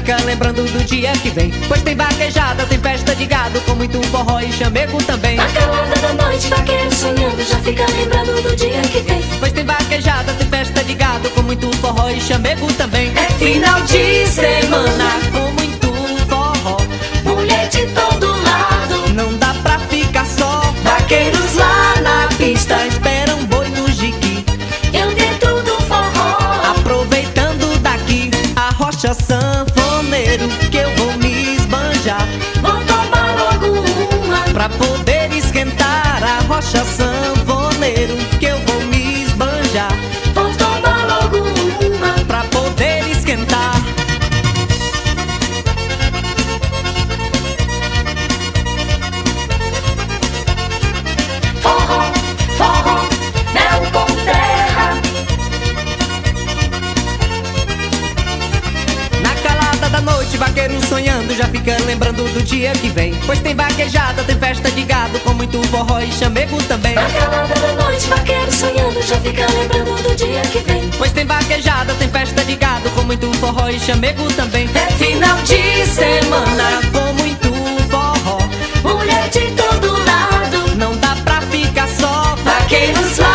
fica lembrando do dia que vem. Pois tem vaquejada, tem festa de gado Com muito forró e chamego também. Na calada da noite, vaqueiro sonhando Já fica lembrando do dia que vem. Pois tem vaquejada, tem festa de gado Com muito forró e chamego também. É final de semana rocha Já fica lembrando do dia que vem. Pois tem vaquejada, tem festa de gado Com muito forró e chamego também. Na calada da noite, vaqueiro sonhando Já fica lembrando do dia que vem. Pois tem vaquejada, tem festa de gado Com muito forró e chamego também. É final de semana. Com muito forró. Mulher de todo lado. Não dá pra ficar só. Vaqueiros lá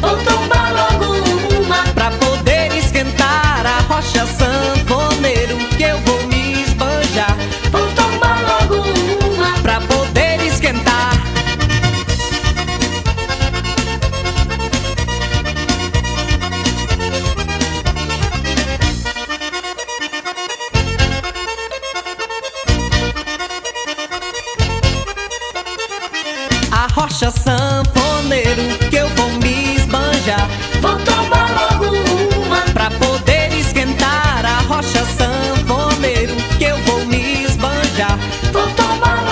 Vou tomar logo uma Pra poder esquentar a rocha sanfoneiro Que eu vou me esbanjar. Vou tomar logo uma Pra poder esquentar. A rocha sanfoneiro Que Vou tomar logo uma pra poder esquentar a rocha sanfoneiro que eu vou me esbanjar. Vou tomar